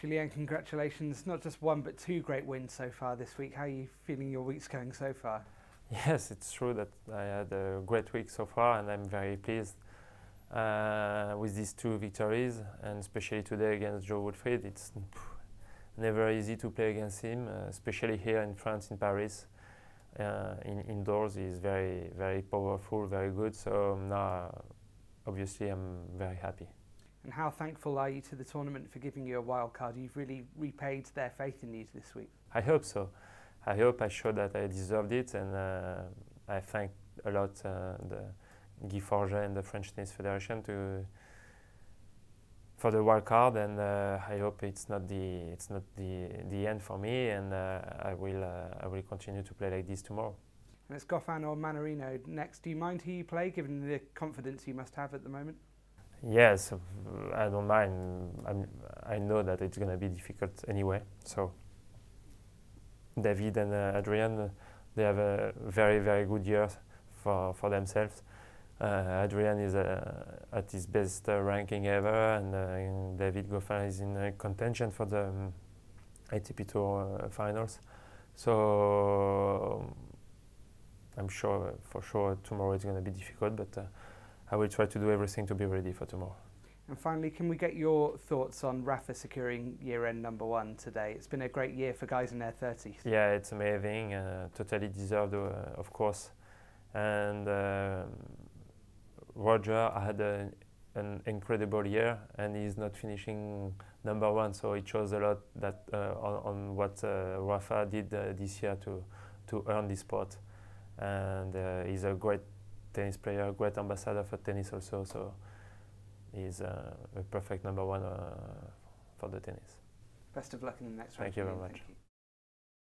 Julien, congratulations. Not just one, but two great wins so far this week. How are you feeling your week's going so far? Yes, it's true that I had a great week so far, and I'm very pleased uh, with these two victories, and especially today against Jo-Wilfried. It's never easy to play against him, uh, especially here in France, in Paris. Uh, in indoors, he's very, very powerful, very good. So now, obviously, I'm very happy. And how thankful are you to the tournament for giving you a wild card? You've really repaid their faith in you this week. I hope so. I hope I showed that I deserved it, and uh, I thank a lot uh, the Guy Forget and the French Tennis Federation to for the wild card, and uh, I hope it's not the it's not the the end for me, and uh, I will uh, I will continue to play like this tomorrow. And it's Goffin or Mannarino next. Do you mind who you play, given the confidence you must have at the moment? Yes, I don't mind. I'm, I know that it's going to be difficult anyway. So David and uh, Adrian, they have a very very good year for for themselves. Uh, Adrian is uh, at his best uh, ranking ever, and, and, David Goffin is in contention for the um, ATP Tour finals. So I'm sure, for sure, tomorrow is going to be difficult, but I will try to do everything to be ready for tomorrow. And finally, can we get your thoughts on Rafa securing year-end number one today? It's been a great year for guys in their 30s. Yeah, it's amazing. Uh, totally deserved, uh, of course. And um, Roger had a, an incredible year, and he's not finishing number one. So it shows a lot that uh, on, on, what uh, Rafa did uh, this year to to earn this spot. And uh, he's a great tennis player, great ambassador for tennis also. So he's uh, a perfect number one uh, for the tennis. Best of luck in the next round. Thank you very much.